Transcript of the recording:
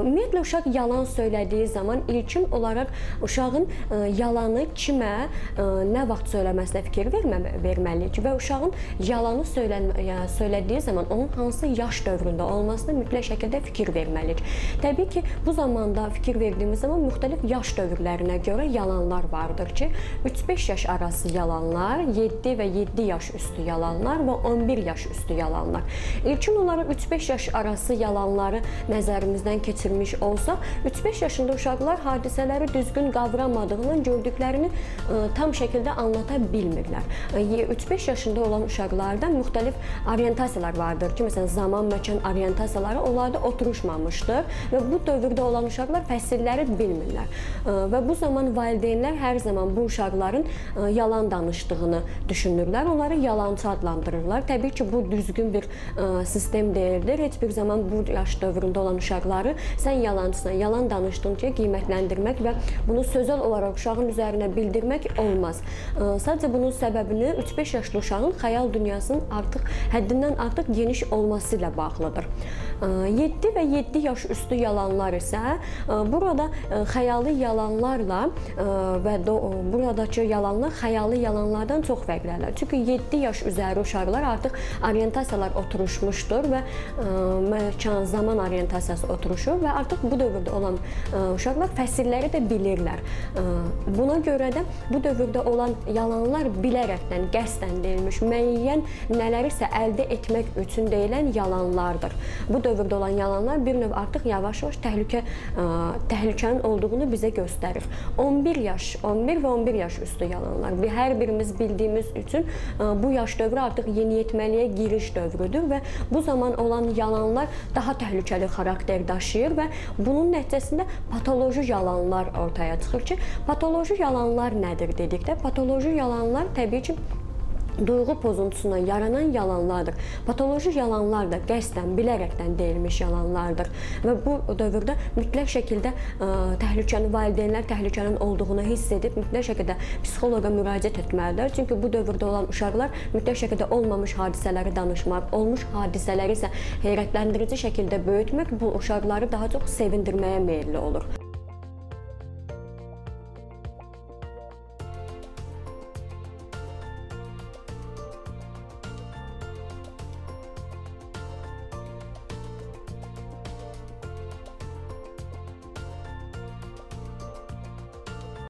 Ümumiyyətlə uşaq yalan söylədiyi zaman ilkin olaraq uşağın ə, yalanı kimə, ə, nə vaxt söyləməsinə fikir vermə, verməliyik və uşağın yalanı söylən, söylədiyi zaman onun hansı yaş dövründə olmasına mütləq şəkildə fikir verməliyik. Təbii ki, bu zamanda fikir verdiyimiz zaman müxtəlif yaş dövrlərinə görə yalanlar vardır ki, 3-5 yaş arası yalanlar, 7 və 7 yaş üstü yalanlar və 11 yaş üstü yalanlar. İlkin olaraq 3-5 yaş arası yalanları nəzərimizdən keçirmiş olsaq, 3-5 yaşında uşaqlar hadisələri düzgün qavramadığından gördüklərini ə, tam şəkildə anlata bilmirlər. 3-5 yaşında olan uşaqlarda müxtəlif orientasiyalar vardır ki, məsələn, zaman, məkan orientasiyaları onlarda oturuşmamışdır və bu dövrdə olan uşaqlar fəsilləri bilmirlər. Və bu zaman valideynlər hər zaman bu uşaqların yalan danışdığını düşünürlər. Onları yalançı adlandırırlar. Təbii ki, bu düzgün bir sistem deyildir. Heç bir zaman bu yaş dövründə olan uşaqları sən yalancısan, yalan danışdın ki, qiymətləndirmək və bunu sözəl olaraq uşağın üzərinə bildirmək olmaz. Sadəcə bunun səbəbini 3-5 yaşlı uşağın xəyal dünyasının artıq həddindən artıq geniş olması ilə bağlıdır. 7 və 7 yaş üstü yalanlar isə burada xəyali yalanlarla və buradakı yalanlar xəyali yalanlardan çox fərqlənir. Çünki 7 yaş üzəri uşaqlar artıq orientasiyalar oturuşmuşdur və məkan, zaman orientasiyası oturuşur və artıq bu dövrdə olan uşaqlar fəsilləri də bilirlər. Buna görə də bu dövrdə olan yalanlar bilərəkdən, qəsdən deyilmiş, müəyyən nələrisə əldə etmək üçün deyilən yalanlardır. Bu dövrdə olan yalanlar bir növ artıq yavaş-yavaş təhlükə təhlükənin olduğunu bizə göstərir. 11 yaş, 11 və 11 yaş üstü yalanlar. Hər birimiz bildiyimiz üçün bu yaş dövrü artıq yeniyetməliyə giriş dövrüdür və bu zaman olan yalanlar daha təhlükəli xarakter daşıyır və bunun nəticəsində patoloji yalanlar ortaya çıxır ki, patoloji yalanlar nədir dedikdə, patoloji yalanlar təbii ki, duyğu pozuntusuna yaranan yalanlardır. Patoloji yalanlar da qəsdən, bilərəkdən deyilmiş yalanlardır və bu dövrdə mütləq şəkildə ə, təhlükəni valideynlər təhlükənin olduğunu hiss edib mütləq şəkildə psixoloqa müraciət etməlidir. Çünki bu dövrdə olan uşaqlar mütləq şəkildə olmamış hadisələri danışmaq, olmuş hadisələri isə heyrətləndirici şəkildə böyütmək bu uşaqları daha çox sevindirməyə meylli olur.